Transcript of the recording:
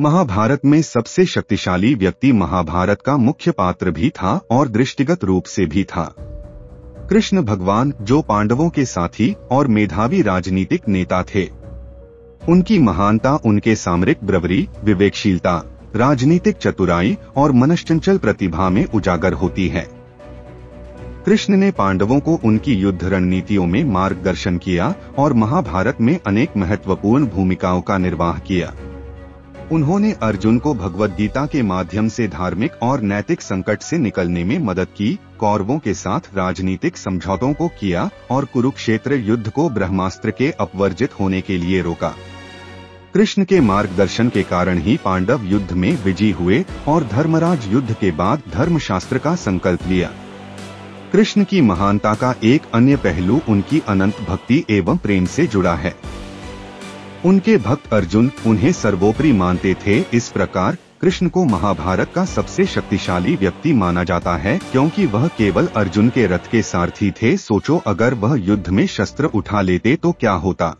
महाभारत में सबसे शक्तिशाली व्यक्ति महाभारत का मुख्य पात्र भी था और दृष्टिगत रूप से भी था। कृष्ण भगवान, जो पांडवों के साथी और मेधावी राजनीतिक नेता थे। उनकी महानता, उनके सामरिक ब्रवरी, विवेकशीलता, राजनीतिक चतुराई और मनश्चंचल प्रतिभा में उजागर होती है। कृष्ण ने पांडवों को उनकी युद्ध रणनीतियों में मार्गदर्शन किया और महाभारत में अनेक महत्वपूर्ण भूमिकाओं का निर्वाह किया। उन्होंने अर्जुन को भगवत गीता के माध्यम से धार्मिक और नैतिक संकट से निकलने में मदद की, कौरवों के साथ राजनीतिक समझौतों को किया और कुरुक्षेत्र युद्ध को ब्रह्मास्त्र के अपवर्जित होने के लिए रोका। कृष्ण के मार्गदर्शन के कारण ही पांडव युद्ध में विजयी हुए और धर्मराज युद्ध के बाद धर्मशास्त्र का संकल्प लिया। कृष्ण की महानता का एक अन्य पहलू उनकी अनंत भक्ति एवं प्रेम से जुड़ा है। उनके भक्त अर्जुन उन्हें सर्वोपरि मानते थे। इस प्रकार कृष्ण को महाभारत का सबसे शक्तिशाली व्यक्ति माना जाता है, क्योंकि वह केवल अर्जुन के रथ के सारथी थे। सोचो, अगर वह युद्ध में शस्त्र उठा लेते तो क्या होता?